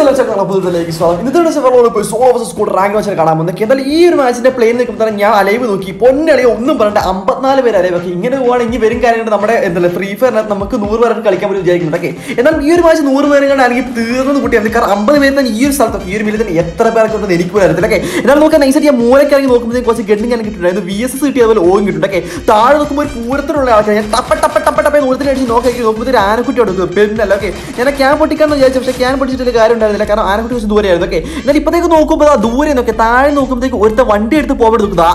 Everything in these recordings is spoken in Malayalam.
സ്വാഗതം. ഇന്നത്തെ പോയി സോളോ വേഴ്സസ് സ്കൂൾ റാങ്ക് മാച്ചിൽ കാണാൻ പോകുന്നത്. എന്തായാലും ഈ ഒരു മാച്ചിന്റെ പ്ലെയിൻ നിൽക്കുമ്പോൾ തന്നെ ഞാൻ അലൈവ് നോക്കി. പൊന്നളി ഒന്നും പറഞ്ഞിട്ട് അമ്പത്തിനാല് പേര് അലൈവ് ആക്കി. ഇങ്ങനെ പോവാണെങ്കിൽ വരും കാര്യങ്ങൾ നമ്മുടെ എന്താ ഫ്രീ ഫയറിനകത്ത് നമുക്ക് നൂറ് പേർക്ക് കളിക്കാൻ പറ്റും വിചാരിക്കുന്നുണ്ട്. ഓക്കെ എന്നാൽ ഈ ഒരു മാച്ച് നൂറ് പേരും ആണെങ്കിൽ തീർന്നത് കൂട്ടിയാണ് കാരണം? അമ്പത് പേര് തന്നെ ഈ ഒരു സ്ഥലത്ത് ഈ ഒരു മില്ലിൽ തന്നെ എത്ര പേരൊക്കെ ഉണ്ടെന്ന് എനിക്ക് പോലും ഓക്കെ എന്നാൽ നമുക്ക് നൈസായിട്ട് ഞാൻ മൂലയ്ക്ക് ഇറങ്ങി നോക്കുമ്പോഴത്തേക്ക് കുറച്ച് ഗണ്ണിങ് ഞാൻ കിട്ടുന്നുണ്ടായിരുന്നു വി എസ് എസ് കിട്ടിയ അതുപോലെ ഓയും ഓക്കെ താഴെ നോക്കുമ്പോൾ ഒരു പൂരത്തിലുള്ള ആൾക്കാർ ഞാൻ ടപ്പ ദൂരത്തിൽ അടിച്ച് നോക്കി നോക്കുമ്പോൾ ഒരു ആനക്കുട്ടി ഉണ്ട് പെണ്ണല്ല ഓക്കെ ഞാൻ ക്യാൻ പൊട്ടിക്കാന്ന് വിചാരിച്ചു പക്ഷേ ക്യാൻ പൊട്ടിച്ചിട്ട് കാര്യം ഉണ്ടായിരുന്നില്ല. കാരണം ആനക്കുട്ടി കുറച്ച് ദൂരെയായിരുന്നു ഓക്കെ എന്നാൽ ഇപ്പോഴത്തേക്ക് നോക്കുമ്പോൾ ആ ദൂരെ നോക്കെ താഴെ നോക്കുമ്പോഴത്തേക്ക് ഒരുത്ത വണ്ടി എടുത്ത് പോകാൻ നോക്കുന്നത്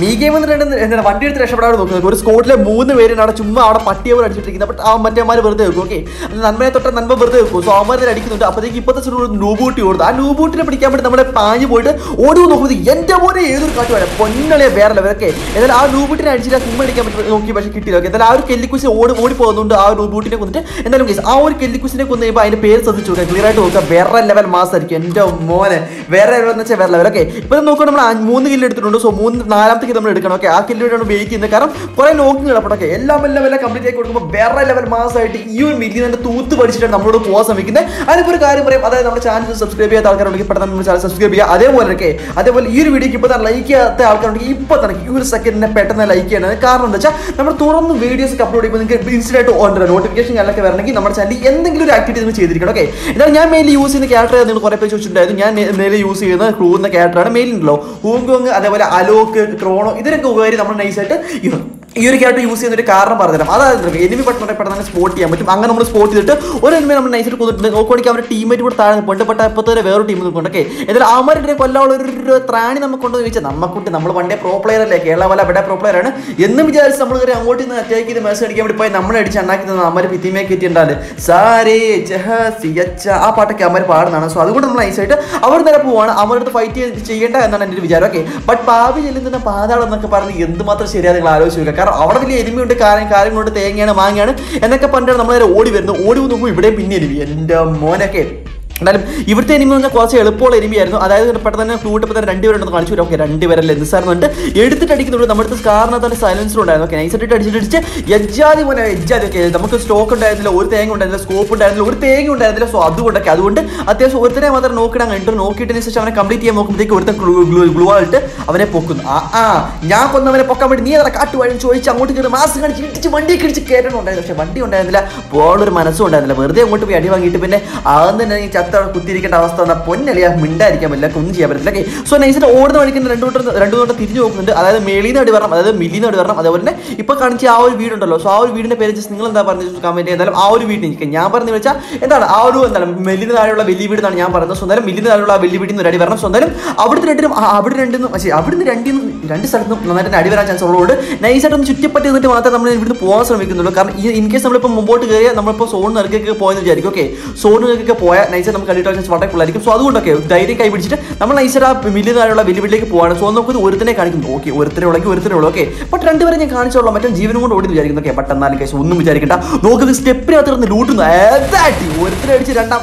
നീ ഗെയിം എന്ന് രണ്ട് എന്താണ് വണ്ടി എടുത്ത് രക്ഷപ്പെടാൻ നോക്കുന്നത്. ഒരു സ്കോട്ടിലെ മൂന്ന് പേരാണ് അവിടെ ചുമ്മാ അവിടെ പട്ടിയെ പോലെ അടിച്ചിട്ടിരിക്കുന്നത് അപ്പോൾ ആ മറ്റേമാർ വെറുതെ വെക്കും ഓക്കെ നന്മയെ തൊട്ട നന്മ വെറുതെ വെക്കും. സോ അവന്മാരെ അടിക്കുന്നുണ്ട്. അപ്പോഴത്തേക്ക് ഇപ്പോഴത്തെ നൂബൂട്ടി കൊടുത്തു ആ നൂബൂട്ടിനെ പിടിക്കാൻ വേണ്ടി നമ്മുടെ പാഞ്ഞ് പോയിട്ട് ഓടി നോക്കുന്നത്? എന്റെ പോലെ ഏതൊരു കാറ്റ് വേണം പൊന്നളിയെ വേറെ ലെവലൊക്കെ എന്നാൽ ആ നൂബൂട്ടിനെ അടിച്ചിട്ട് ആ സിമ്മ അടിക്കാൻ പറ്റും നോക്കി പക്ഷേ കിട്ടിയില്ല. ഓക്കെ എന്തായാലും ആ ഒരു കെല്ലിക്കുശി ഓടി ഓടി പോകുന്നുണ്ട് ആ ഒരു ബൂട്ടിനെ കൊന്നിട്ട്. എന്തായാലും കേസ് ആ ഒരു കെല്ലിക്കുശിനെ കൊന്നു കഴിയുമ്പോൾ അതിന്റെ പേര് ശ്രദ്ധിച്ചു നോക്കുക. ക്ലിയർ ആയിട്ട് നോക്കുക. വേറെ ലെവൽ മാസ് ആയിരിക്കും. എന്റെ മോനെ. വേറെ ലെവൽ എന്ന് വെച്ചാൽ വേറെ ലെവൽ ഓക്കെ ഇപ്പൊ നോക്കുക നമ്മൾ മൂന്ന് കില്ല് എടുത്തിട്ടുണ്ട്. സോ മൂന്ന് നാലാമത്തെ കില്ല് നമ്മൾ എടുക്കണം. ഓക്കെ ആ കില്ല് ഉപയോഗിക്കുന്നത്. കാരണം കുറെ നോക്കി കിടപ്പട്ടൊക്കെ എല്ലാം എല്ലാം കംപ്ലീറ്റ് ആയി കൊടുക്കുമ്പോൾ വേറെ ലെവൽ മാസ് ആയിട്ട് ഈ ഒരു മില്ലിന്റെ തൂത്ത് പഠിച്ചിട്ടാണ് നമ്മളോട് പോകാൻ ശ്രമിക്കുന്നത്. അതിനിപ്പോൾ ഒരു കാര്യം പറയും. അതായത് നമ്മുടെ ചാനൽ സബ്സ്ക്രൈബ് ചെയ്യാത്ത ആൾക്കാരുണ്ടെങ്കിൽ പെട്ടെന്ന് നമ്മൾ ചാനൽ സബ്സ്ക്രൈബ് ചെയ്യുക. അതേപോലെ ഒക്കെ അതേപോലെ ഈ ഒരു വീഡിയോക്ക് ഇപ്പോൾ തന്നെ ലൈക്ക് ചെയ്യാത്ത ആൾക്കാരുണ്ടെങ്കിൽ ഇപ്പോൾ തന്നെ ഈ ഒരു സെക്കൻഡിനെ പെട്ടെന്ന് ലൈക്ക് ചെയ്യണം. കാരണം എന്താ വെച്ചാൽ നമ്മൾ തുറന്ന് വീഡിയോസ് ഒക്കെ അപ്ലോഡ് ചെയ്യുമ്പോൾ നിങ്ങൾക്ക് ഇൻസ്റ്റന്റ് ആയിട്ട് നോട്ടിഫിക്കേഷൻ കാര്യങ്ങളൊക്കെ വരണമെങ്കിൽ നമ്മുടെ ചാനലിൽ എന്തെങ്കിലും ഒരു ആക്ടിവിറ്റി നിങ്ങൾ ചെയ്തിരിക്കണം ഓക്കെ എന്നാൽ ഞാൻ മെയിൻലി യൂസ് ചെയ്യുന്ന ക്യാരക്ടർ നിങ്ങൾ കുറേ പേര് ചോദിച്ചിട്ടുണ്ടായിരുന്നു. ഞാൻ മെയിൻലി യൂസ് ചെയ്യുന്ന ക്രൂ എന്ന ക്യാരക്ടറാണ് മെയിൻ ഉണ്ടല്ലോ. ഹൂങ്കോങ് അതേപോലെ അലോക്ക് ക്രോണോ ഇതിനൊക്കെ ഉപകാരം നമ്മൾ നൈസായിട്ട് ഈ ഒരു ക്യാരക്ടർ യൂസ് ചെയ്യുന്ന ഒരു കാരണം പറഞ്ഞുതരാം. അതായത് എനിമി പെട്ടെന്ന് പെട്ടെന്ന് സ്പോട്ട് ചെയ്യാൻ പറ്റും. അങ്ങനെ നമ്മൾ സ്പോട്ട് ചെയ്തിട്ട് ഒരു എനിമി നമ്മൾ നൈസായിട്ട് കൊടുത്തിട്ട് നോക്കുകയാണെങ്കിൽ അവരുടെ ടീമേറ്റ് കൂടെ താഴെ നിൽപ്പുണ്ട്. പെട്ട ഇപ്പോൾ വേറെ ടീം നിൽക്കുന്നുണ്ട് ഓക്കെ എന്നാൽ ആമാരുടെ കൊല്ലാനുള്ള ഒരു ത്രാണി നമുക്ക് കൊണ്ടുവന്ന് ചോദിച്ചാൽ നമ്മക്കുട്ടി നമ്മൾ പണ്ടേ പ്രോ പ്ലെയർ അല്ലേ? കേരള പോലെ അവിടെ പ്രോ പ്ലെയർ ആണ്. എന്നും വിചാരിച്ച് നമ്മൾ കയറി അങ്ങോട്ട് നിന്ന് അറ്റാക്ക് ചെയ്ത് മെസ്സേജ് അടിക്കാൻ വേണ്ടി പോയി നമ്മളെ അടിച്ച് അണ്ണാക്കി തന്നെ അമ്മ ഭിത്തിമേ കയറ്റിണ്ടാൽ സാരേ ജഹ സിയച്ച. ആ പാട്ടൊക്കെ അമ്മര് പാടുന്നതാണ്. സോ അതുകൊണ്ട് നമ്മൾ നൈസായിട്ട് അവർ നേരെ പോവാണ്. അവരുടെ ഫൈറ്റ് ചെയ്യേണ്ട എന്നാണ് എന്റെ ഒരു വിചാരം. ഓക്കെ ബട്ട് പാവി ചെല്ലുന്ന പാതാളം എന്നൊക്കെ പറഞ്ഞ് എന്തുമാത്രം ശരിയാണ് നിങ്ങൾ ആലോചിച്ച് കാരണം അവിടെ വലിയ എരുമയുണ്ട് കാര്യം കാര്യം കൊണ്ട് തേങ്ങയാണ് മാങ്ങയാണ് എന്നൊക്കെ പറഞ്ഞിട്ട് നമ്മളെ ഓടി വരുന്നു ഓടി നോക്കുമ്പോൾ ഇവിടെ പിന്നെ എരുമി. എന്റെ മോനൊക്കെ എന്നാലും ഇവിടുത്തെ എനിമി പറഞ്ഞാൽ കുറച്ച് എളുപ്പമുള്ള എനിമിയായിരുന്നു അതായത് പെട്ടെന്ന് തന്നെ ഫ്ലൂട്ടപ്പോൾ തന്നെ രണ്ടുപേരുണ്ടെന്ന് കാണിച്ചു. ഓക്കെ രണ്ടുപേരല്ലേ? നിസ്സാറുണ്ട് എടുത്തിട്ട് അടിക്കുന്നുള്ളൂ നമ്മുടെ അടുത്ത് തന്നെ സൈലൻസർ ഉണ്ടായിരുന്നു. ഓക്കെ നൈസായിട്ട് അടിച്ചിട്ട് അടിച്ച് യജ്ജാതി പോലെ യജ്ജാതി ഒക്കെ നമുക്ക് സ്റ്റോക്ക് ഉണ്ടായിരുന്നില്ല ഒരു തേങ്ങ ഉണ്ടായിരുന്നില്ല സ്കോപ്പ് ഉണ്ടായിരുന്നില്ല ഒരു തേങ്ങ ഉണ്ടായിരുന്നില്ല. സോ അതുകൊണ്ടൊക്കെ അതുകൊണ്ട് അത്യാവശ്യം ഒരുത്തരെ മാത്രം നോക്കിയിട്ട് അങ്ങ് എന്റർ നോക്കിയിട്ടതിന് ശേഷം അവനെ കംപ്ലീറ്റ് ചെയ്യാൻ നോക്കുമ്പോഴത്തേക്ക് ഒരു ഗ്ലൂ ആയിട്ട് അവനെ പൊക്കുന്നു. ആ ആ ഞാൻ കൊന്നവനെ പൊക്കാൻ വേണ്ടി നീ അതെ കാട്ടു വഴി ചോദിച്ച് അങ്ങോട്ട് കയറി മാസം കാണിച്ച് ഇടിച്ച് വണ്ടി കിടിച്ച് കയറ്റണം ഉണ്ടായിരുന്നു പക്ഷേ വണ്ടി ഉണ്ടായിരുന്നില്ല. പോലൊരു മനസ്സും ഉണ്ടായിരുന്നില്ല. വെറുതെ അങ്ങോട്ട് പോയി അടി വാങ്ങിയിട്ട് പിന്നെ ആദ്യം തന്നെ ചത്ത കുത്തിയിരിക്കേണ്ട അവസ്ഥ വന്ന പൊന്നലിയാ മിണ്ടായിരിക്കാൻ പറ്റില്ല ഒന്നും ചെയ്യാൻ പറ്റില്ല ഓക്കെ സോ നൈസിന്റെ ഓടുന്ന വഴിക്കുന്ന രണ്ടു വട്ടം രണ്ടു വട്ടം തിരിഞ്ഞു നോക്കുന്നുണ്ട്. അതായത് മേളിന്ന് അടി വരണം അതായത് മില്ലിന്ന് അടി വരണം. അതേപോലെ തന്നെ ഇപ്പൊ കാണിച്ച ആ ഒരു വീടുണ്ടല്ലോ. സോ ആ ഒരു വീടിന്റെ പേര് നിങ്ങൾ എന്താ പറഞ്ഞു കമന്റ് ചെയ്താലും ആ ഒരു വീട്ടിൽ നിൽക്കുക ഞാൻ പറഞ്ഞു വെച്ചാൽ എന്താണ് ആ ഒരു എന്താണ് മെല്ലിന് താഴെയുള്ള വലിയ വീട് എന്നാണ് ഞാൻ പറയുന്നത് സ്വന്തം മില്ലിന് താഴെയുള്ള വലിയ വീട്ടിൽ നിന്ന് ഒരു അടി വരണം. സ്വന്തം അവിടുത്തെ രണ്ടിനും അവിടെ രണ്ടിനും പക്ഷേ അവിടുന്ന് രണ്ടിനും രണ്ട് സ്ഥലത്തും നന്നായിട്ട് അടി വരാൻ ചാൻസ് ഉള്ളതുകൊണ്ട് നൈസായിട്ട് ഒന്ന് ചുറ്റിപ്പറ്റി നിന്നിട്ട് മാത്രമേ നമ്മൾ ഇവിടുന്ന് പോകാൻ ശ്രമിക്കുന്നുള്ളൂ. കാരണം ഇൻ കേസ് നമ്മളിപ്പോൾ മുമ്പോട്ട് കയറിയാൽ നമ്മളിപ്പോൾ സോൺ നിറക്കൊക്കെ പോയെന്ന് വിചാരിക്കും. ഓക്കെ സോണിലേക്കൊക്കെ പോയാൽ നൈസായിട്ട് നമുക്ക് അടിയിട്ട് ചാൻസ് വളരെ കൂടുതലായിരിക്കും സോ അതുകൊണ്ടൊക്കെ ധൈര്യം കൈ പിടിച്ചിട്ട് നമ്മൾ ഐശ്വര ആ മില്ലിന് വീട്ടിലേക്ക് പോവാണ്. സോ നമുക്ക് ഒരുത്തനെ കാണിക്കുന്നു. ഓക്കെ ഒരുത്തനെ ഉള്ളെങ്കിൽ ഒരുത്തനെ ഉള്ളൂ ഓക്കെ ബട്ട് രണ്ടുപേരെ ഞാൻ കാണിച്ചോളാം മറ്റേ ജീവനും കൊണ്ട് ഓടി വിചാരിക്കുന്നു ഓക്കെ ബട്ട് എന്നാലും ഒന്നും വിചാരിക്കണ്ട. നോക്കുന്നത് സ്റ്റെപ്പിനകത്ത് ഇരുന്ന് ലൂട്ടുന്നു ഒരുത്തനെ അടിച്ച് രണ്ടാം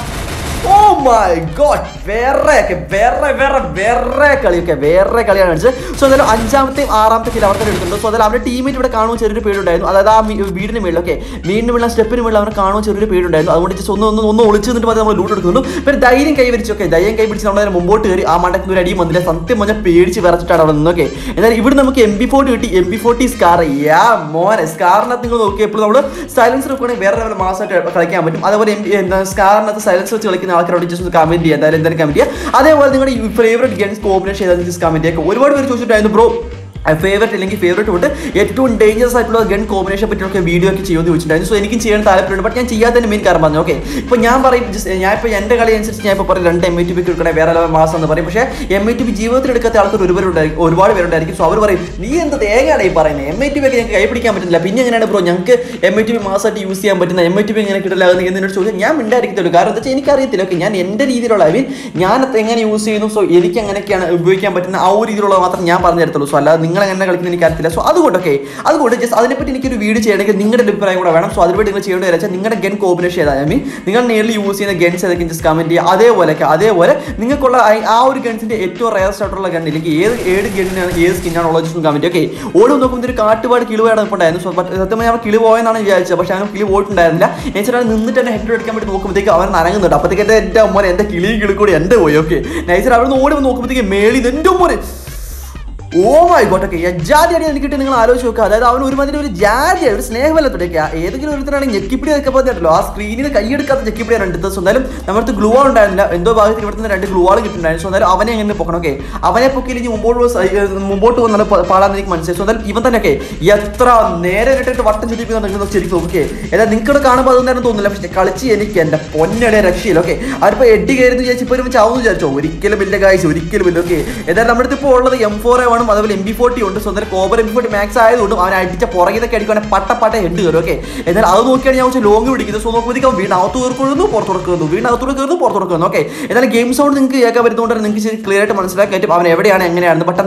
ഓ മൈ ഗോഡ് വേറെ ഒക്കെ വേറെ വേറെ വേറെ കളിയൊക്കെ വേറെ കളിയാണ് കളിച്ചത്. സോ എന്തായാലും അഞ്ചാമത്തെയും ആറാമത്തെ കിലോ അവർക്ക് എടുത്തിട്ടുണ്ട്. സോ അതായത് അവരുടെ ടീമേറ്റ് ഇവിടെ കാണുമ്പോൾ ചെറിയൊരു പേടുണ്ടായിരുന്നു അതായത് ആ വീടിന് മേളിൽ ഓക്കെ വീടിന് മേളിൽ സ്റ്റെപ്പിന് മേളിൽ അവരെ കാണുമ്പോൾ ചെറിയൊരു പേടുണ്ടായിരുന്നു അതുകൊണ്ട് ജസ്റ്റ് ഒന്ന് ഒന്ന് ഒന്ന് ഒളിച്ച് നിന്നിട്ട് മാത്രമേ നമ്മൾ ലൂട്ട് എടുക്കുന്നുള്ളൂ. പിന്നെ ധൈര്യം കൈവരിച്ചു ഓക്കെ ധൈര്യം കൈപിടിച്ച് നമ്മൾ മുമ്പോട്ട് കയറി ആ മണ്ടയ്ക്ക് ഒരു അടിയും വന്നില്ല. സത്യം പറഞ്ഞാൽ പേടിച്ച് വിറച്ചിട്ടാണ് അവിടെ നിന്നൊക്കെ എന്നാൽ ഇവിടെ നമുക്ക് എം ബി ഫോർട്ടി കിട്ടി. എം ബി ഫോർട്ടി സ്കാർ യാ മോനെ സ്കാറിനകത്ത് നിങ്ങൾ നോക്കിയപ്പോൾ നമ്മൾ സൈലൻസർ വെക്കുകയാണെങ്കിൽ വേറെ ലെവൽ മാസമായിട്ട് കളിക്കാൻ പറ്റും. അതുപോലെ എന്താ സ്കാറിനകത്ത് സൈലൻസ് വെച്ച് കളിക്കുന്ന ആൾക്കാരോട് ജസ്റ്റ് കമന്റ് ചെയ്യുക. എന്തായാലും എന്തായാലും കമന്റ് ചെയ്യുക. അതേപോലെ നിങ്ങളുടെ ഫേവറേറ്റ് ഗെയിംസ് കോമ്പിനേഷൻ ചെയ്താൽ ജസ്റ്റ് കമന്റ് ചെയ്യുക. ഒരുപാട് പേര് ചോദിച്ചിട്ടായിരുന്നു ബ്രോ ഫേവറേറ്റ് അല്ലെങ്കിൽ ഫേവറേറ്റ് കൊണ്ട് ഏറ്റവും ഡേഞ്ചറസ് ആയിട്ടുള്ള ഗൺ കോമ്പിനേഷൻ പറ്റിയൊക്കെ വീഡിയോ ഒക്കെ ചെയ്യുമെന്ന് ചോദിച്ചിട്ടുണ്ടായിരുന്നു സോ എനിക്കും ചെയ്യാൻ താല്പര്യമുണ്ട്. ബട്ട് ഞാൻ ചെയ്യാത്തതിന് മെയിൻ കാരണം പറഞ്ഞു. ഓക്കെ ഇപ്പോൾ ഞാൻ പറയും ഞാൻ ഇപ്പോൾ എന്റെ കളി അനുസരിച്ച് ഞാൻ ഇപ്പോൾ പറയും രണ്ട് എം ഐ ടി പി എടുക്കണേ വേറെ ലെവൽ മാസം എന്ന് പറയും. പക്ഷേ എം ഐ ടി പി ജീവിതത്തിൽ എടുക്കാത്ത ആൾക്കാർ ഒരുപാടുണ്ടായിരിക്കും ഒരുപാട് പേരുണ്ടായിരിക്കും സോ അവർ പറയും നീ എന്ത് തേങ്ങയാണ് ഈ പറയുന്നത് എം ഐ ടി പി ഒക്കെ ഞങ്ങൾക്ക് കൈപിടിക്കാൻ പറ്റുന്നില്ല. പിന്നെ എങ്ങനെയാണ് ബ്രോ ഞങ്ങൾക്ക് എം ഐ ടി പി മാസമായിട്ട് യൂസ് ചെയ്യാൻ പറ്റുന്ന എം ഐ ടി പി എങ്ങനെ കിട്ടില്ല എന്ന് എന്നോട് ചോദിച്ചാൽ ഞാൻ മിണ്ടായിരിക്കത്തുള്ളൂ. കാരണം എന്താ വെച്ചാൽ എനിക്കറിയത്തില്ല. ഓക്കെ ഞാൻ എന്റെ രീതിയിലുള്ള ഐ മീൻ ഞാൻ എങ്ങനെ യൂസ് ചെയ്യുന്നു? സോ എനിക്ക് എങ്ങനെയൊക്കെയാണ് ഉപയോഗിക്കാൻ പറ്റുന്ന ആ ഒരു രീതിയിലുള്ള മാത്രം ഞാൻ പറഞ്ഞു തരത്തുള്ളൂ സോ അല്ലാതെ നിങ്ങൾ എങ്ങനെ കളിക്കുന്നത് എനിക്ക് അറിയത്തില്ല. സോ അതുകൊണ്ടൊക്കെ അതുകൊണ്ട് ജസ്റ്റ് അതിനെപ്പറ്റി എനിക്കൊരു വീഡിയോ ചെയ്യണമെങ്കിൽ നിങ്ങളുടെ അഭിപ്രായം കൂടെ വേണം. സോ അതിനുവേണ്ടി നിങ്ങൾ ചെയ്യേണ്ടത് വെച്ചാൽ നിങ്ങളുടെ ഗൺ കോമ്പിനേഷൻ ഏതായാലും മീൻ നിങ്ങൾ നേരിൽ യൂസ് ചെയ്യുന്ന ഗൺസ് ഏതൊക്കെ ജസ്റ്റ് കമന്റ് ചെയ്യുക. അതേപോലെയൊക്കെ അതേപോലെ നിങ്ങൾക്കുള്ള ആ- ഒരു ഗൺസിന്റെ ഏറ്റവും റയസ്റ്റ് ആയിട്ടുള്ള ഗൺ ഇല്ലെങ്കിൽ ഏത് ഏത് ഗണ്ണിനാണ് ഏത് സ്കിന്നാണ് ഉള്ളത് ജസ്റ്റ് കമന്റ് ഓക്കെ ഓടും നോക്കുമ്പോൾ ഒരു കാട്ടുപാട് കിളിവാണ് ഉണ്ടായിരുന്നു സോ ബട്ട് സത്യം പറഞ്ഞാൽ കിളി പോയെന്നാണ് വിചാരിച്ചത്. പക്ഷേ അങ്ങനെ കിളി പോയിട്ടുണ്ടായിരുന്നില്ല. എന്നുവെച്ചാൽ നിന്നിട്ട് തന്നെ ഹെഡ് എടുക്കാൻ വേണ്ടി നോക്കുമ്പോഴത്തേക്ക് അവൻ നനങ്ങുന്നുണ്ട് അപ്പോഴത്തേക്ക് എന്റെ എന്റെ അമ്മ എന്റെ കിളി കൂടി എന്റെ പോയി. ഓക്കെ നൈസർ അവിടെ നിന്ന് ഓടി നോക്കുമ്പോഴത്തേക്ക് മേളി എന്റെ മോനെ ഓ മൈ ഗോട്ട് ഒക്കെ അടി എനിക്ക് നിങ്ങൾ ആലോചിച്ച് നോക്കുക അതായത് അവൻ ഒരു മതിരി ഒരു ജാതി ഒരു സ്നേഹമല്ലത്തോടൊക്കെ ഏതെങ്കിലും ഒരുത്തരാണെങ്കിൽ ഞെക്കിപ്പിടി ഒക്കെ പറഞ്ഞിട്ടല്ലോ ആ സ്ക്രീനിൽ കൈയെടുക്കാത്ത ഞെക്കിപ്പിടിയാണ് രണ്ട് ദിവസം. എന്തായാലും നമ്മുടെ ഗ്ലൂ ആൾ ഉണ്ടായിരുന്നില്ല. എന്തോ ഭാഗത്ത് ഇവിടുന്ന് രണ്ട് ഗ്ലൂ ആൾ കിട്ടുന്നുണ്ടായിരുന്നു സോ എന്തായാലും അവനെ എങ്ങനെ പൊക്കണം ഓക്കെ അവനെ പൊക്കി ഇനി മുമ്പോട്ട് മുമ്പോട്ട് വന്നാൽ പാടാന്ന് എനിക്ക് മനസ്സിലായി. സോ എന്തായാലും ഇവൻ തന്നെ ഒക്കെ എത്ര നേരെ ഇട്ടിട്ട് വട്ടം ചുറ്റിപ്പിക്കുന്നുണ്ടെങ്കിൽ ശരിക്കും ഓക്കെ. ഏതാ നിങ്ങൾക്ക് കാണുമ്പോൾ അതൊന്നും തോന്നുന്നില്ല. പക്ഷേ കളിച്ച് എനിക്ക് എന്റെ പൊന്നടെ രക്ഷയില്ല ഓക്കെ അവരിപ്പോൾ എഡി കയറി വിചാരിച്ചു ഇപ്പോൾ ഒരു വിചാരിച്ചോ? ഒരിക്കലും ഇല്ല കാഴ്ച ഒരിക്കലും ഇല്ല ഓക്കെ ഏതായാലും നമ്മുടെ ഇപ്പോൾ ഉള്ളത് എം ഫോർ എ വേണം അതുപോലെ എം ബി ഫോർട്ടി ഉണ്ട്. സ്വന്തം കോബർ എം ബി ഫോർട്ടി മാക്സ് ആയതുകൊണ്ടും അവൻ അടിച്ച പുറകിലൊക്കെ അടിക്കുവാണെങ്കിൽ പട്ട എണ്ട് കയറും ഓക്കെ എന്നാൽ അത് നോക്കിയാണ് ഞാൻ ലോങ് പിടിക്കുന്നത്. സോ നോക്കുമ്പോൾ അവൻ വീണകത്ത് കയറുന്നു തുറക്കുന്നു വീണ്ടും വീണകത്തോട് കയറുന്നു പുറത്ത് തുറക്കുന്നു ഓക്കെ എന്നാൽ ഗെയിം സൗണ്ട് നിങ്ങൾക്ക് കേൾക്കാൻ പറ്റുന്നതുകൊണ്ട് നിങ്ങൾക്ക് ശരി ക്ലിയർ ആയിട്ട് മനസ്സിലാക്കാൻ പറ്റും അവൻ എവിടെയാണ് എങ്ങനെയാണ് ബട്ട്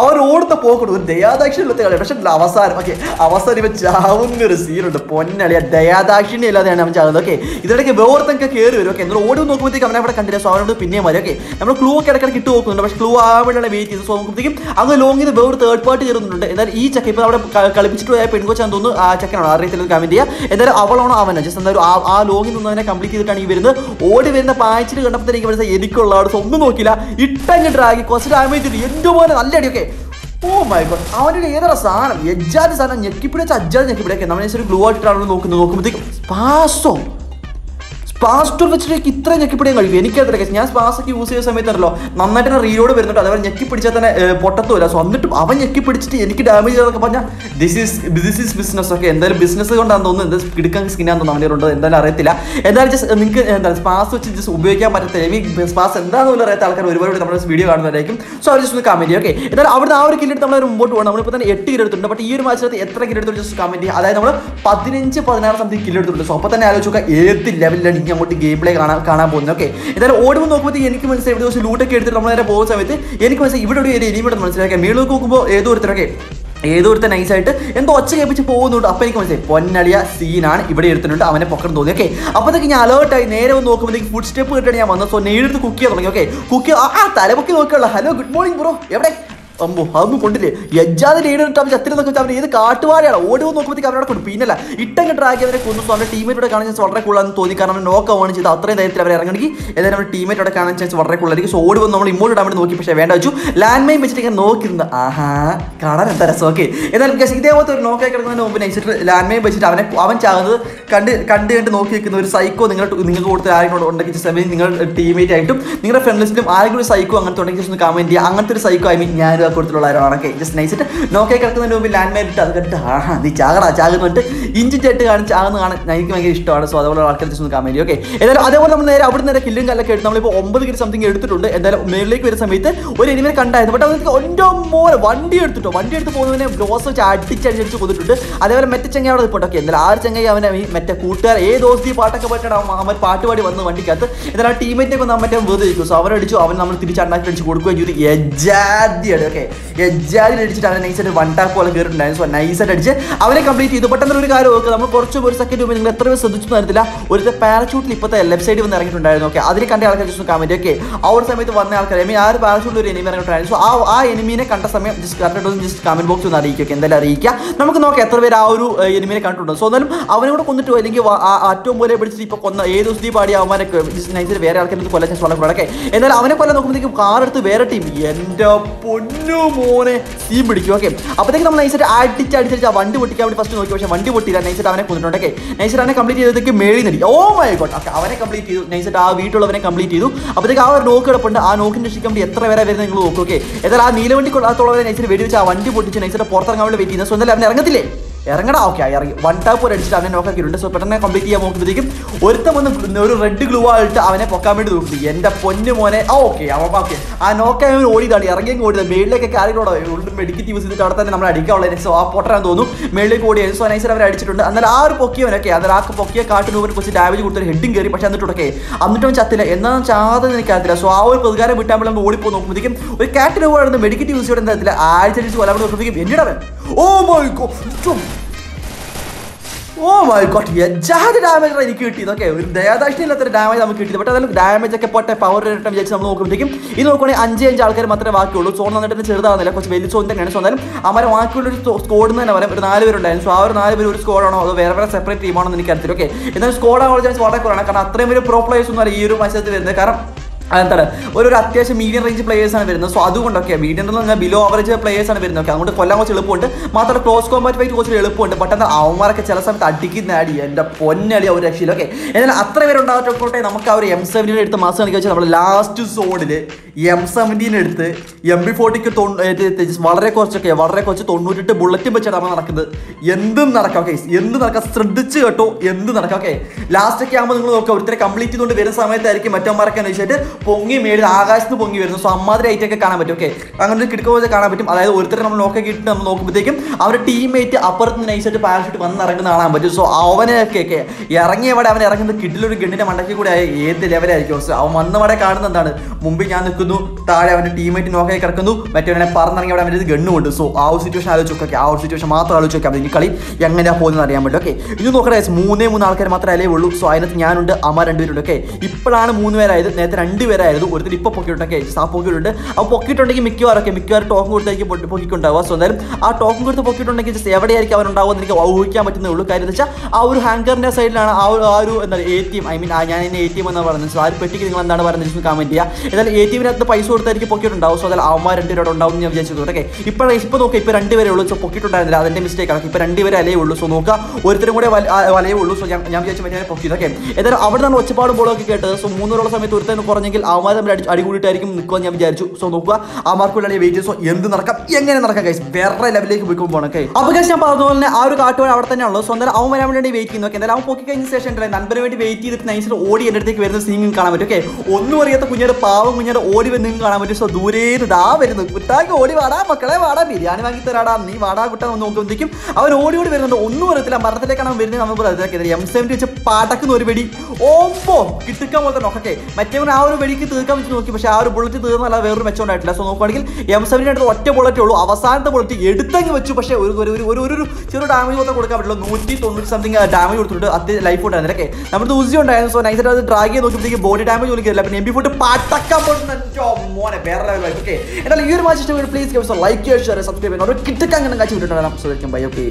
അവർ ഓടുന്ന പോക്കുണ്ട് ഒരു ദയാദാക്ഷിണ്യത്തെ കളി പക്ഷേ അവസാനം ഓക്കെ അവസാനം ഇവൻ ചാവുന്ന ഒരു സീനുണ്ട് പൊന്നളിയ ദയാദാക്ഷിണി ഇല്ലാതെയാണ് അവൻ ചാവുന്നത് ഓക്കെ ഇതിടയ്ക്ക് വേർത്തൊക്കെ കയറി വരും ഓക്കെ എന്നാൽ ഓടി നോക്കുമ്പോഴത്തേക്ക് അവനെ അവിടെ കണ്ടില്ല. സോ അവനോട് പിന്നെ മതി ഓക്കെ നമ്മൾ ക്ലൂ ഒക്കെ ഇടയ്ക്കിടയ്ക്ക് ഇട്ട് നോക്കുന്നുണ്ട്. പക്ഷെ ക്ലൂ ആവേണ്ട വെയിറ്റ് ചെയ്ത്. സോ നോക്കുമ്പോഴത്തേക്കും അങ്ങ് ലോങ് ചെയ്ത് വേറെ തേർഡ് പാർട്ടി ചേർന്നിട്ടുണ്ട് എന്നാൽ ഈ ചക്ക ഇപ്പോൾ അവിടെ കളിപ്പിച്ചിട്ട് പോയ പെൺകൊച്ചാന്ന് തോന്നുന്നു. ആ ചക്കനാണ്. അറിയത്തില്ല കമന്റ് ചെയ്യുക എന്തായാലും അവളാണോ അവനോ? ജസ്റ്റ് എന്തായാലും ആ ലോങ്ങിൽ നിന്ന് അവനെ കംപ്ലീറ്റ് ചെയ്തിട്ടാണ് ഈ വരുന്നത്. ഓടി വരുന്ന പാച്ചിൽ കണ്ടപ്പോൾ എനിക്ക് മനസ്സിലായി എനിക്കുള്ള അവിടെ ഒന്നും നോക്കില്ല ഇട്ടങ്ങ് ഡ്രാഗി കുറച്ച് ഡാമേജ് ഇട്ടു എന്തോ പോലെ നല്ല അടിയൊക്കെ. ഓ മൈ ഗോഡ് അവന്റെ ഏതൊരു സാധനം? എജ്ജാതി സാധനം ഞെക്കിപ്പിടിച്ച അജ്ജാതി ഞെക്കിപ്പിടിയൊക്കെ. നമ്മളെ ഒരു ഗ്ലൂ ആയിട്ടാണ് നോക്കുന്നത്. നോക്കുമ്പോഴത്തേക്കും സ്പാസോ സ്പാസ്റ്റോർ വെച്ചിട്ട് ഇത്ര ഞെക്കിപ്പിടിയാൻ കഴിയും. എനിക്കത്ര കേസ് ഞാൻ സ്പാസ് ഒക്കെ യൂസ് ചെയ്യുന്ന സമയത്താണല്ലോ നന്നായിട്ട് തന്നെ റീലോഡ് വരുന്നുണ്ട്. അതേപോലെ ഞെക്കി പിടിച്ചാൽ തന്നെ പൊട്ടത്തുമില്ല. സോ എന്നിട്ടും അവൻ ഞെക്കി പിടിച്ചിട്ട് എനിക്ക് ഡാമേജ് ചെയ്തൊക്കെ പറഞ്ഞാൽ this is this is business ഒക്കെ എന്തായാലും ബിസിനസ് കൊണ്ടാണ് തോന്നുന്നു. എന്താ കിടക്കാൻ സ്കിന്നാന്ന് അവന്റെ ഉണ്ട് എന്തായാലും അറിയത്തില്ല. എന്തായാലും ജസ്റ്റ് നിങ്ങൾക്ക് എന്താ സ്പാസ് വെച്ച് ജസ്റ്റ് ഉപയോഗിക്കാൻ പറ്റത്തില്ല. ഈ സ്പാസ് എന്താണെന്ന് പോലും അറിയാത്ത ആൾക്കാർ ഒരുപാട് നമ്മുടെ വീഡിയോ കാണുന്നതായിരിക്കും സോ അവർ ജസ്റ്റ് ഒന്ന് കമന്റ് ചെയ്യും ഓക്കെ എന്തായാലും അവിടുന്ന് ആ ഒരു കില്ലെടുത്ത് നമ്മൾ മുമ്പോട്ട് പോകണം. നമ്മളിപ്പോൾ തന്നെ എട്ട് കില്ലെടുത്തുണ്ട് ബട്ട് ഈ ഒരു മാച്ചിനകത്ത് എത്ര കിലെടുത്തു ജസ്റ്റ് കമന്റ് ചെയ്യുക? അതായത് നമ്മൾ പതിനഞ്ച് പതിനാറ് സംതിങ് കില്ലെടുത്തിട്ടുണ്ട് സോ അപ്പോൾ തന്നെ ആലോചിക്കുക ഏത് ലെവലിലാണ് ഇനി അങ്ങോട്ട് ഗെയിം പ്ലേ കാണാൻ കാണാൻ പോകുന്നത്. ഓക്കെ എന്തായാലും ഓടുമ്പോൾ നോക്കുമ്പോൾ എനിക്ക് മനസ്സിലായി ഇവിടെ ദിവസം ലൂട്ടൊക്കെ എടുത്തിട്ട് നമ്മൾ നേരെ പോകുന്ന സമയത്ത് എനിക്ക് മനസ്സിലായി ഇവിടെ ഒരു ഇവിടെ മനസ്സിലാക്കാം മേളിൽ നോക്കുമ്പോൾ ഏതോ ഒരുത്തരൊക്കെ ഏതോ ഒരുത്തൻ നൈസായിട്ട് എന്തോ ഒച്ച കേൾപ്പിച്ച് പോകുന്നുണ്ട്. അപ്പോൾ എനിക്ക് മനസ്സിലായി പൊന്നളിയ സീനാണ് ഇവിടെ എടുത്തിട്ടുണ്ട്. അവനെ പൊക്കണം തോന്നി. ഓക്കെ അപ്പോഴത്തേക്ക് ഞാൻ അലേർട്ടായി നേരെ വന്ന് നോക്കുമ്പോഴത്തേക്ക് ഫുഡ് സ്റ്റെപ്പ് കിട്ടണേ ഞാൻ വന്നത്. സോ നേരിട്ട് കുക്ക് ചെയ്യാൻ തുടങ്ങി. ഓക്കെ കുക്ക് ആ തലമുക്കി നോക്കിയുള്ള ഹലോ ഗുഡ് മോർണിംഗ് ബ്രോ എവിടെ? അമ്പോ അതൊന്നും കൊണ്ടില്ലേ? യജാതി ലീഡ് അവൻ ചത്തിരി വെച്ചാൽ അവൻ ഏത് കാട്ടുവാഴയാണ് ഓടി വന്ന് നോക്കുമ്പോഴത്തേക്ക് അവരുടെ കൊണ്ട് പിന്നല്ല. ഇട്ടങ്ങ് ഡ്രാഗ് അവരെ കൊന്നു. അവരുടെ ടീമേറ്റോടെ കാണാൻ ചാൻസ് വളരെ കൂടുതലാണെന്ന് തോന്നി. കാരണം നോക്ക് ഓൺ ചെയ്ത് അത്രയും ധൈര്യത്തിൽ അവർ ഇറങ്ങണമെങ്കിൽ ഏതായാലും അവരുടെ ടീമേറ്റോടെ കാണാൻ ചാൻസ് വളരെ കൂടുതലായിരിക്കും. സോ ഓടി വന്ന് നമ്മൾ ഇമ്മോട്ട് ഇടാൻ വേണ്ടി നോക്കി. പക്ഷേ വേണ്ട വെച്ചു. ലാൻഡ് മൈൻ വെച്ചിട്ട് ഇങ്ങനെ നോക്കിയിരുന്നു. ആഹാ കാണാൻ എന്താ രസം? ഓക്കെ. guys, ഇതേപോലത്തെ ഒരു നോക്കായി കിടക്കുന്നതിന് മുമ്പ് നെക്സ്റ്റ് ലാൻഡ് മൈൻ വെച്ചിട്ട് അവനെ അവൻ ചാകുന്നത് കണ്ട് കണ്ട് കണ്ട് നോക്കി നിൽക്കുന്ന ഒരു സൈക്കോ നിങ്ങൾ നിങ്ങൾക്ക് കൊടുത്ത ആരെങ്കിലും ഉണ്ടെങ്കിൽ സമയം നിങ്ങളുടെ ടീമേറ്റ് ആയിട്ടും നിങ്ങളുടെ ഫ്രണ്ട്സിലും ആരെങ്കിലും ഒരു സൈക്കോ അങ്ങനത്തെ ഉണ്ടെങ്കിൽ കമന്റ് ചെയ്യുക. അങ്ങനത്തെ ഒരു സൈക്കോ ഐ മീൻ ഞാനും ആ കൊടുത്തിട്ടുള്ള ആരാണ് ഓക്കെ ജസ്റ്റ് നയിച്ചിട്ട് നോക്കി കിടക്കുന്നതിന് മുമ്പ് ലാൻഡ് മേലിട്ട് അത് കണ്ടിട്ട് ആ നീ ചാകടാ ചാകുന്നിട്ട് ഇഞ്ചി ചേട്ട് കാണിച്ച് ആകുന്ന കാണാൻ എനിക്ക് ഭയങ്കര ഇഷ്ടമാണ്. സോ അതുപോലെ ആൾക്കാർ ജസ്റ്റ് ഒന്ന് വേണ്ടി ഓക്കെ ഏതായാലും അതേപോലെ നമ്മൾ നേരെ അവിടെ നേരെ കില്ലും കല്ലൊക്കെ എടുത്ത് നമ്മളിപ്പോൾ ഒമ്പത് കിലോ സംതിങ് എടുത്തിട്ടുണ്ട്. എന്തായാലും മേളിലേക്ക് വരുന്ന സമയത്ത് ഒരു എനിമിനെ കണ്ടായിരുന്നു. ബട്ട് അവർക്ക് ഒന്റെ മോനെ വണ്ടി എടുത്തിട്ടോ? വണ്ടി എടുത്ത് പോകുന്നതിനെ ഗ്ലോസ് വെച്ച് അടിച്ചടിച്ചടിച്ച് കൊന്നിട്ടുണ്ട്. അതേപോലെ മറ്റേ ചെങ്ങ അവിടെ പോട്ടെ ഓക്കെ എന്തായാലും ആ ഒരു ചെങ്ങ അവനെ മറ്റേ കൂട്ടുകാർ ഏത് ദോസ്തി പാട്ടൊക്കെ പോയിട്ടാണ് അവൻ പാട്ട് പാടി വന്ന് വണ്ടിക്കകത്ത്? എന്നാലും ആ ടീമേറ്റിനെ ഒക്കെ മറ്റേ വെറുതെ ഇരിക്കും. സോ അവരടിച്ചു അവൻ നമ്മൾ തിരിച്ചണ്ടാക്കി അടിച്ച് കൊടുക്കുകയും ചെയ്തു. യജാദിയാണ് ഓക്കെ. യജാദിൽ അടിച്ചിട്ട് അവനെ നൈസായിട്ട് വൺ ടാപ്പ് പോലെ കയറിയിട്ടുണ്ടായിരുന്നു. സോ നൈസായിട്ട് അടിച്ച് അവനെ കംപ്ലീറ്റ് ചെയ്തു. പെട്ടെന്ന് ഒരു കാര്യം ഓക്കെ. നമ്മൾ കുറച്ച് ഒരു സെക്കൻഡ് മുമ്പ് നിങ്ങൾ എത്ര പേര് ശ്രദ്ധിച്ചു തരത്തില്ല ഒരു പാരഷൂട്ടിൽ ഇപ്പോഴത്തെ ലെഫ്റ്റ് സൈഡിൽ വന്ന് ഇറങ്ങിയിട്ടുണ്ടായിരുന്നു. ഓക്കെ. അതിൽ കണ്ട ആൾക്കാർ ജസ്റ്റ് കമന്റ് ഓക്കെ. ആ ഒരു സമയത്ത് വന്ന ആൾക്കാർ ഐ മീൻ ആ ഒരു പാരഷൂട്ടിൽ ഒരു എനിമി ഇറങ്ങിയിട്ടുണ്ടായിരുന്നു. സോ ആ ആ എനിമീനെ കണ്ട സമയം just correct just comment box ഒന്ന് അറിയിക്കുക? എന്തായാലും അറിയിക്കുക നമുക്ക് നോക്കാം എത്ര പേര് ആ ഒരു എനിമിനെ കണ്ടിട്ടുണ്ട്. സോ എന്നാലും അവനെ കൂടെ കൊന്നിട്ട് അല്ലെങ്കിൽ വ- ആ അറ്റവും പോലെ പിടിച്ചിട്ട് ഇപ്പൊ കൊന്ന ഏത് ദിവസത്തിൽ പാടി നൈസിൽ വേറെ ആൾക്കാർക്ക് കൊല്ലാൻ ചാൻസ് വളരെ കൂടുതലൊക്കെ എന്നാലും അവനെ കൊല്ലം നോക്കുമ്പോഴത്തേക്കും കാർ എടുത്ത് വേറെ ടീം എന്റെ പൊന്നു മോനെ. സീൻ പിടിക്കും ഓക്കെ. അപ്പോഴത്തേക്ക് നമ്മൾ നൈസായിട്ട് അടിച്ച് അടിച്ചടിച്ച് ആ വണ്ടി പൊട്ടിക്കാൻ വേണ്ടി ഫസ്റ്റ് നോക്കി. പക്ഷേ വണ്ടി പൊട്ടിയില്ല. നൈസായിട്ട് അവനെ കൊന്നിട്ടുണ്ട് ഓക്കെ. നൈസായിട്ട് അവനെ കംപ്ലീറ്റ് ചെയ്തതൊക്കെ നടി ഓ മൈ ഗോഡ് ഓക്കെ അവനെ കംപ്ലീറ്റ് ചെയ്തു. നൈസായിട്ട് ആ വീട്ടിലുള്ളവനെ കംപ്ലീറ്റ് ചെയ്തു. അപ്പോഴത്തേക്ക് ആ ഒരു നോക്ക് കിടപ്പുണ്ട്. ആ നോക്കിന് രക്ഷിക്കാൻ വേണ്ടി എത്ര പേരെ വരുന്നത് നിങ്ങൾ നോക്കും ഓക്കെ. എന്നാൽ ആ നീലവണ്ടി കൊള്ളാത്തുള്ളവരെ നൈസിൽ വെടിവെച്ച് ആ വണ്ടി പൊട്ടിച്ച് നൈസായിട്ട് പുറത്തിറങ്ങാൻ വേണ്ടി വെയിറ്റ് ചെയ്യുന്നത് സ്വന്തം അവൻ ഇറങ്ങത്തില്ലേ? ഇറങ്ങടാ ഓക്കെ ഇറങ്ങി. വൺ ടാപ്പ് ഒരു അടിച്ചിട്ട് അവനെ നോക്കാക്കിയിട്ടുണ്ട് സോ പെട്ടെന്ന് കംപ്ലീറ്റ് ചെയ്യാൻ നോക്കുമ്പോഴത്തേക്കും ഒരുത്തം വന്ന് ഒരു റെഡ് ഗ്ലൂ ആയിട്ട് അവനെ പൊക്കാൻ വേണ്ടി നോക്കി. എന്റെ പൊന്നു മോനെ. ആ ഓക്കെ ഓക്കെ ആ നോക്കാൻ അവൻ ഓടിയതാണ് ഇറങ്ങിയും ഓടിയത് മേളിലേക്ക് ആരെങ്കിലും ഉള്ളിൽ മെഡിക്കറ്റ് യൂസ് ചെയ്തിട്ട് അവിടെ തന്നെ നമ്മൾ അടിക്കാനുള്ള സോ ആ പൊട്ടാൻ തോന്നുന്നു. മേളിലേക്ക് ഓടിയത് സോ നൈസർ അവർ അടിച്ചിട്ടുണ്ട്. എന്നാൽ ആ ഒരു പൊക്കിയവനൊക്കെ അന്നേരം ആ പൊക്കിയ കാട്ടിനൂവിന് കുറച്ച് ഡാമേജ് കൊടുത്തൊരു ഹെഡും കയറി. പക്ഷെ എന്നിട്ടും അവൻ ചത്തില്ല. എന്നാലും ചാതെന്ന് എനിക്കറിയില്ല സോ ആ ഒരു പ്രതികാരം വിട്ടാൻ നമ്മൾ ഓടിപ്പോ നോക്കുമ്പോഴത്തേക്കും ഒരു കാറ്റിനൂവായിരുന്നു മെഡിക്കറ്റ് യൂസ് ചെയ്യണം എന്താ ആഴ്ച അടിച്ച് കൊല്ലാൻ നോക്കുമ്പോഴത്തേക്കും എന്നിടവൻ oh my God oh my God എജാതി ഡാമേജ് എനിക്ക് കിട്ടിയത്. ഓക്കെ ഒരു ദയാദാക്ഷിയില്ലാത്തൊരു ഡാമേജ് നമുക്ക് കിട്ടിയത് ബട്ട് അതായത് ഡാമേജ് ഒക്കെ പോട്ടെ പവർ ഇരട്ടം വിചാരിച്ച് നമ്മൾ നോക്കുമ്പോഴത്തേക്കും ഇത് നോക്കുകയാണെങ്കിൽ അഞ്ച് അഞ്ച് ആൾക്കാർ മാത്രമേ ബാക്കിയുള്ളൂ. സോൺ നന്നിട്ട് ചെറുതാകുന്നില്ല കുറച്ച് വലിയ സോൺ തന്നെയാണ്. സോ എന്നാലും അവരെ ബാക്കിയുള്ള ഒരു സ്കോഡ് തന്നെ പറയാം. ഒരു നാല് പേരുണ്ടായിരുന്നു. സോ ആ ഒരു നാല് പേര് ഒരു സ്കോഡാണോ അതോ വേറെ വേറെ സെപ്പറേറ്റ് ടീമാണോ എന്ന് എനിക്ക് അറിയത്തില്ല. ഓക്കെ എന്നാലും സ്കോഡ് ആവാൻ ചാൻസ് വളരെ കുറവാണ്. കാരണം അത്രയും വലിയ പ്രോ പ്ലേയേഴ്സ് ഒന്നും ഈ ഒരു മത്സരത്തിൽ വരുന്നത്. കാരണം എന്താണ് ഒരു ഒരു അത്യാവശ്യം മീഡിയം റേഞ്ച് പ്ലേയേഴ്സ് ആണ് വരുന്നത്. സോ അതുകൊണ്ടൊക്കെ മീഡിയം എന്ന് പറഞ്ഞാൽ ബിലോ ആവറേജ് പ്ലേയേഴ്സ് ആണ് വരുന്നത്. ഓക്കെ അതുകൊണ്ട് കൊല്ലാൻ കുറച്ച് എളുപ്പമുണ്ട്. മാത്രമല്ല ക്ലോസ് കോമ്പാറ്റ് വൈറ്റ് കുറച്ച് എളുപ്പമുണ്ട്. ബട്ട് എന്നാൽ അവന്മാരൊക്കെ ചില സമയത്ത് അടിക്കുന്ന അടി എന്റെ പൊന്നടി ഒരു രക്ഷയിൽ ഓക്കെ എന്നാൽ അത്ര പേര് ഉണ്ടാകട്ടെ നമുക്ക് ആ ഒരു എം സെവന്റീൻ എടുത്ത് മാസം കാണിക്കുക വെച്ചാൽ നമ്മൾ ലാസ്റ്റ് സോണിൽ എം സെവന്റീൻ എടുത്ത് എം ബി ഫോർട്ടിക്ക് വളരെ കുറച്ചൊക്കെ വളരെ കുറച്ച് തൊണ്ണൂറ്റെട്ട് ബുള്ളറ്റും വെച്ചാണ് നമ്മൾ നടക്കുന്നത്. എന്തും നടക്കാം ഓക്കെ എന്ത് നടക്കാം. ശ്രദ്ധിച്ച് കേട്ടോ എന്ത് നടക്കാം ഓക്കെ ലാസ്റ്റ് ഒക്കെ ആകുമ്പോൾ നിങ്ങൾ നോക്കുക ഒരുത്തരെ കംപ്ലീറ്റ് ചെയ്തുകൊണ്ട് വരുന്ന സമയത്തായിരിക്കും മറ്റന്മാരൊക്കെ എന്ന് വെച്ചിട്ട് പൊങ്ങി മേടിൽ ആകാശത്ത് പൊങ്ങി വരുന്നു. സോ അമ്മാതിരി ഐറ്റൊക്കെ കാണാൻ പറ്റും ഓക്കെ അങ്ങനെ ഒരു കിടക്കുക കാണാൻ പറ്റും. അതായത് ഒരുത്തരെ നമ്മൾ നോക്കി കിട്ടി നമ്മൾ നോക്കുമ്പോഴത്തേക്കും അവരുടെ ടീംമേറ്റ് അപ്പുറത്ത് നൈസായിട്ട് പാരഷൂട്ട് വന്ന് ഇറങ്ങുന്ന കാണാൻ പറ്റും. സോ അവനൊക്കെ ഒക്കെ ഇറങ്ങിയ അവിടെ അവൻ ഇറങ്ങുന്നത് കിഡിലൊരു ഗണ്ണിന്റെ മണ്ടക്കി കൂടെ ഏത് ലെവലായിരിക്കും സോ അവൻ വന്നവിടെ കാണുന്ന എന്താണ്? മുമ്പിൽ ഞാൻ നിൽക്കുന്നു താഴെ അവന്റെ ടീമേറ്റ് നോക്കി കിടക്കുന്നു മറ്റവനെ പറന്നിറങ്ങി അവിടെ അവന്റെ ഗണ്ണുമുണ്ട് സോ ആ ഒരു സിറ്റുവേഷൻ ആലോചിച്ചൊക്കെ ആ ഒരു സിറ്റുവേഷൻ മാത്രം ആലോചിച്ചൊക്കെ അപ്പം ഈ കളി എങ്ങനെയാ പോകുന്നത് അറിയാൻ പറ്റും ഓക്കെ ഇത് നോക്കട്ടെ മൂന്നേ മൂന്ന് ആൾക്കാർ മാത്രമേ അല്ലേ ഉള്ളൂ. സോ അതിനകത്ത് ഞാനുണ്ട് അമ്മ രണ്ടുപേരുണ്ട് ഓക്കെ ഇപ്പോഴാണ് മൂന്ന് പേരായത്. നേരത്തെ രണ്ട് പേരായിരുന്നു ഒരുത്തർ ഇപ്പോൾ പൊക്കിയിട്ടൊക്കെ ആ പൊക്കിയിട്ടുണ്ട്. അപ്പോൾ പൊക്കിയിട്ടുണ്ടെങ്കിൽ മിക്കവാറൊക്കെ മിക്കവാറും ടോക്കൺ കൊടുത്തായിരിക്കും പൊക്കിക്കൊണ്ടാവുക സോ എന്തായാലും ആ ടോക്കൺ കൊടുത്ത് പൊക്കിയിട്ടുണ്ടെങ്കിൽ ജസ്റ്റ് എവിടെയായിരിക്കും അവനുണ്ടാവുക എനിക്ക് ഊഹിക്കാൻ പറ്റുന്നേ ഉള്ളൂ. കാര്യം എന്ന് വെച്ചാൽ ആ ഒരു ഹാങ്കറിന്റെ സൈഡിലാണ് ആ ഒരു ആ ഒരു എന്താ A T M I mean ഞാൻ എന്നെ എ ടി എം എന്നാണ് പറയുന്നത്. സോ ആ ഒരു പെട്ടിക്ക് നിങ്ങൾ എന്താണ് പറയുന്നത്? കമന്റ് ചെയ്യുക എന്നാലും എ ടി എമ്മിനകത്ത് പൈസ കൊടുത്തായിരിക്കും പൊക്കിയിട്ടുണ്ടാവും. സോ അതിൽ അവന്മാർ രണ്ടുപേരോട് ഉണ്ടാവും ഞാൻ വിചാരിച്ചു. ഓക്കെ ഇപ്പോൾ ഇപ്പോൾ നോക്കുക ഇപ്പോൾ രണ്ടുപേരേ ഉള്ളൂ. സോ പൊക്കിയിട്ടുണ്ടായിരുന്നില്ല. അതിന്റെ മിസ്റ്റേക്ക് ആണ്. ഇപ്പോൾ രണ്ടുപേരെ അലേ ഉള്ളൂ. സോ നോക്കുക. ഒരുത്തരും കൂടെ വലയേ ഉള്ളൂ. സോ ഞാൻ ഞാൻ വിചാരിച്ചു മറ്റേ പൊക്കിയതൊക്കെ ഏതായാലും അവിടെ നിന്നാണ് ഒച്ചപ്പാടും ബോളൊക്കെ കേട്ടത്. സോ മൂന്നൂറുള്ള സമയത്ത് ഒരുത്തൻ കുറഞ്ഞെങ്കിൽ അവന്മാർ തമ്മിൽ അടി അടികൂടിയിട്ടായിരിക്കും നിൽക്കുക ഞാൻ വിചാരിച്ചു. സോ നോക്കുക. ആ മാർക്കുള്ള വെയിറ്റ് സോ എന്ത് നടക്കാം? എങ്ങനെ നടക്കാം കൈസ് വേറെ ലെവലിലേക്ക് പോയിക്കൊണ്ട് പോകണം ഓക്കെ അപ്പോൾ ഗൈസ് ഞാൻ പറഞ്ഞ പോലെ തന്നെ ആ ഒരു കാട്ടുവാൻ അവിടെ തന്നെയാണല്ലോ സോ എന്തായാലും അവൻ വരാൻ വേണ്ടി വെയിറ്റ് ചെയ്യുന്നു ഓക്കെ എന്തായാലും അവൻ പൊക്കി കഴിഞ്ഞ ശേഷം ഉണ്ടല്ലോ നൻപന് വേണ്ടി വെയിറ്റ് ചെയ്തിട്ട് നൈസിൽ ഓടി എന്റെ അടുത്തേക്ക് വരുന്ന സീൻ കാണാൻ പറ്റും ഓക്കെ ഒന്നും അറിയാത്ത കുഞ്ഞിയുടെ പാവം കുഞ്ഞിയുടെ ഓടി നിങ്ങൾക്ക് കാണാൻ പറ്റും. സോ ദൂരേന്ന് ദാ വരുന്നു. കുട്ടാക്ക് ഓടി വാടാ മക്കളെ വാടാ ബിരിയാണി വാങ്ങി തരാടാ നീ വാടാ കുട്ടാ ഒന്ന് നോക്കുമ്പോഴത്തേക്കും അവൻ ഓടി ഓടി വരുന്നുണ്ട്. ഒന്നും അറിയത്തില്ല മരണത്തിലേക്കാണ് വരുന്നത്. നമ്മൾ എം സെവന്റി വെച്ച് പടക്കുന്ന ഒരു വെടി. ഓപ്പോ കിട്ടുക്കാൻ തന്നെ നോക്കട്ടെ മറ്റേ ആ ഒരു വെടിക്ക് തീർക്കാൻ വെച്ച് നോക്കി. പക്ഷേ ആ ഒരു ബുള്ളറ്റ് തീർന്നല്ല വേറൊരു മെച്ചം ഉണ്ടായിട്ടില്ല. സോ നോക്കുകയാണെങ്കിൽ എം സെവന്റി അടുത്ത് ഒറ്റ ബുള്ളറ്റേ ഉള്ളൂ. അവസാനത്തെ ബുള്ളറ്റ് എടുത്തങ്ങ് വെച്ചു. പക്ഷേ ഒരു ഒരു ഒരു ഒരു ഒരു ചെറു ഡാമേജ് ഒന്നും കൊടുക്കാൻ പറ്റുള്ളൂ. നൂറ്റി തൊണ്ണൂറ്റി സംതിങ് ഡാമേജ് കൊടുത്തിട്ട് അത് ലൈഫ് ഉണ്ടായിരുന്നു ഓക്കെ നമ്മുടെ ഉസി ഉണ്ടായിരുന്നു. സോ നൈസായിട്ട് അത് ഡ്രാഗ് ചെയ്ത് നോക്കിയപ്പോഴത്തേക്ക് ബോഡി ഡാമേജ് ഒന്നും കയറില്ല പിന്നെ എം ബി ഫോട്ട് പട്ടക്കാൻ പോകുന്ന ഈ ഒരു ഇഷ്ടപ്പെട്ടു പ്ലീസ് ലൈക്ക് ഷെയർ സബ്സ്ക്രൈബ് ചെയ്യുന്ന ഒരു കിട്ടക്കാൻ അങ്ങനെ കാഴ്ച വിട്ടിട്ടുണ്ടാകും ബൈ ഓക്കെ